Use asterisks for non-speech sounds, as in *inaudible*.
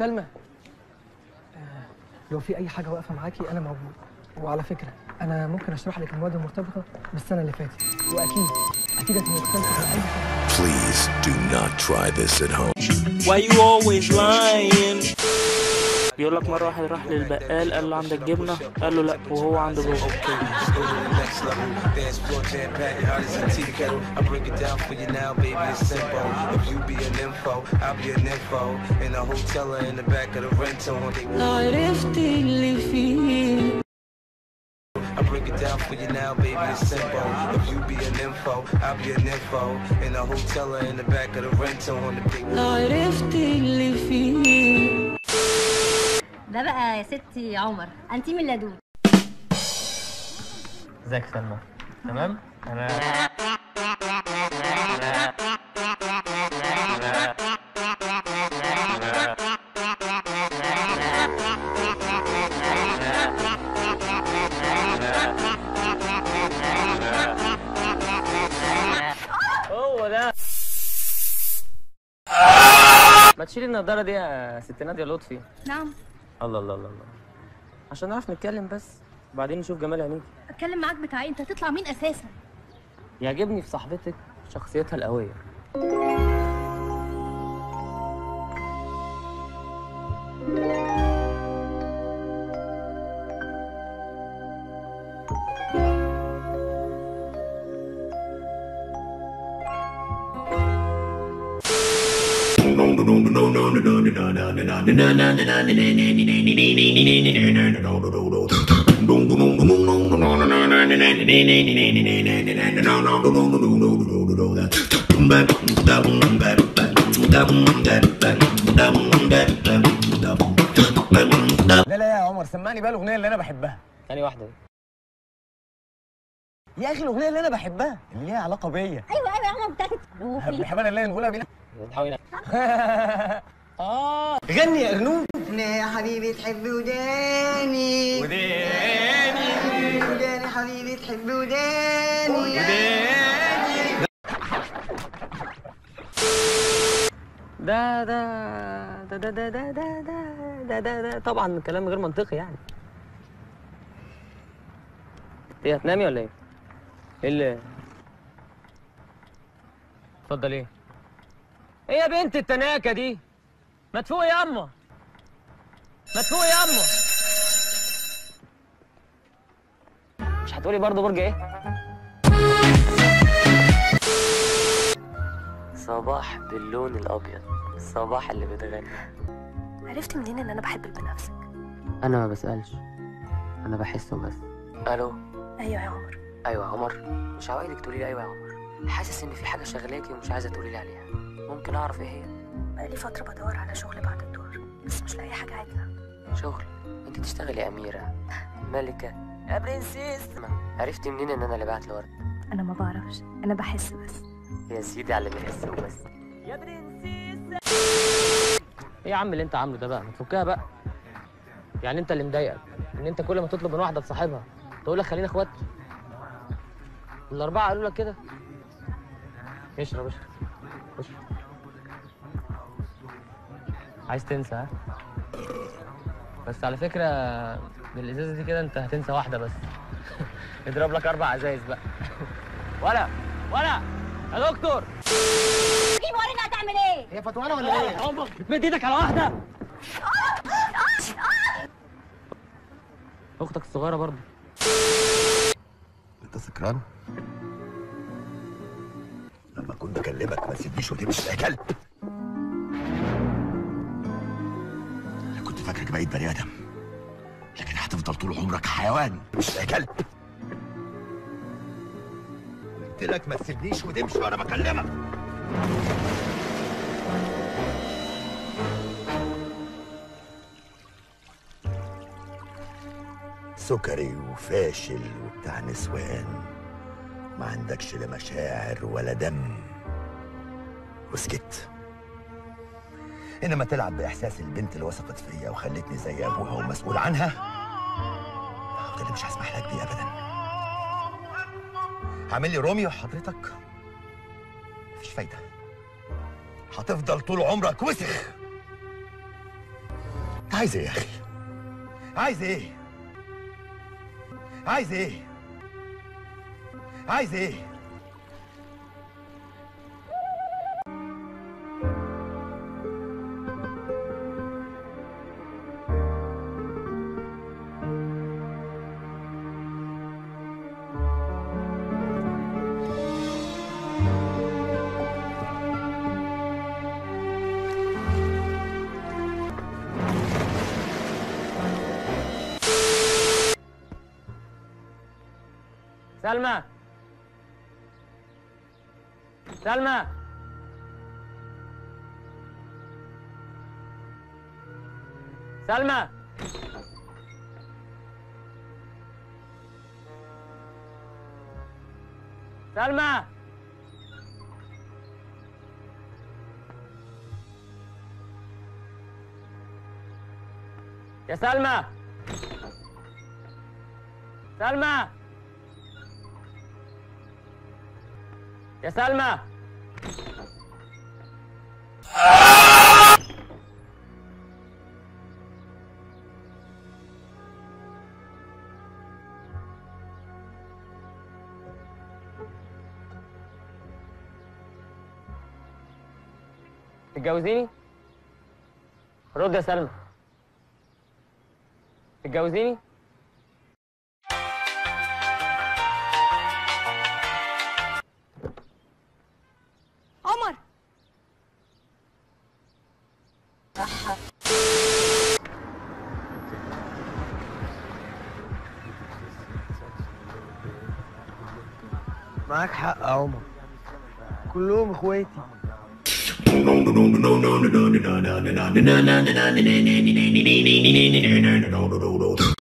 سلمى لو في أي حاجة واقفة معاكي أنا موجود وعلى فكرة أنا ممكن أشرح لك المواد المرتبطة بالسنة اللي فاتت وأكيد أكيد هتبقى مختلفه عن اي حاجة Please do not try this at home. Why you always lying? بيقول لك مره واحد راح للبقال قال له عندك جبنه قال له لا وهو عنده جوه عرفت اللي فيه I break it down for you now, baby, it's simple. If you be an info, I'll be an info. In a hotel or in the back of the rental on the big. عرفت اللي فيه ده بقى يا ستي عمر. انتي من لدود ازيك يا سلمى؟ تمام؟ أنا هو ده ما تشيلي النضارة دي يا ست نادية لطفي. نعم. الله الله الله الله. عشان نعرف نتكلم بس وبعدين نشوف جمال عينيك. أتكلم معاك بتاعي أنت هتطلع مين أساسا؟ يعجبني في صاحبتك شخصيتها القوية. لا لا يا عمر سمعني بقى الأغنية اللي أنا بحبها. تاني واحدة. دي يا أخي الأغنية اللي أنا بحبها اللي ليها علاقة بيا. أيوه أيوه يا عمر بتاعت روحي. بنحبها اللي نقولها بينا. *laughs* غني يا ارنوب يا حبيبي تحب وداني وداني وداني حبيبي تحب وداني ده ده ده ده ده ده ده ده ده ده ده طبعا كلام غير منطقي يعني إيه هتنامي ولا إيه؟ إيه اللي اتفضل إيه؟ إيه يا بنت التناكة دي؟ ما تفوقي ياما ما تفوقي ياما مش هتقولي برضه برج إيه؟ صباح باللون الأبيض. صباح اللي بتغني. عرفت منين إن أنا بحب بنفسك؟ أنا ما بسألش. أنا بحسه بس. ألو؟ أيوه يا عمر. أيوه يا عمر. مش عوايدك تقولي لي أيوه يا عمر. حاسس إن في حاجة شغلاكي ومش عايزة تقولي لي عليها. ممكن أعرف إيه هي؟ بقالي فترة بدور على شغل بعد الدور بس مش لاقي حاجة عادلة. شغل؟ انت تشتغلي أميرة. ملكة. يا برنسيس. عرفتي منين إن أنا اللي بعت الورد؟ أنا ما بعرفش. أنا بحس بس. يا سيدي على اللي بيحس وبس. يا برنسيس. إيه يا عم اللي أنت عامله ده بقى؟ ما تفكها بقى. يعني أنت اللي مضايقك. إن أنت كل ما تطلب من واحدة تصاحبها تقول لك خلينا اخوات الأربعة قالوا لك كده. اشرب اشرب. اشرب. عايز تنسى ها؟ بس على فكرة بالإزازة دي كده أنت هتنسى واحدة بس. *laughs* اضرب لك أربع إزايز بقى. *laughs* ولا ولا! يا دكتور! جيب ورينا هتعمل إيه؟ هي فتوانه ولا إيه؟ عمر بتمد إيدك على واحدة. أختك الصغيرة برضه. أنت سكران؟ لما كنت بكلمك ما تسيبنيش وتمشي. يا كلب فاكرك بقيت بني آدم. لكن هتفضل طول عمرك حيوان. مش كلب قلت لك ما تسيبنيش وتمشي وأنا بكلمك. سكري وفاشل وبتاع نسوان. ما عندكش لا مشاعر ولا دم. وسكت. إنما تلعب بإحساس البنت اللي وثقت فيا وخلتني زي أبوها ومسؤول عنها. ده اللي مش هسمح لك بيه ابدا. عامل لي روميو حضرتك؟ مفيش فايدة. هتفضل طول عمرك وسخ. عايز إيه يا أخي؟ عايز إيه؟ عايز إيه؟ عايز إيه؟ سلمى سلمى سلمى سلمى يا سلمى سلمى يا سلمى تتجوزيني؟ رد يا سلمى تتجوزيني؟ معاك حق يا عمر كلهم اخواتي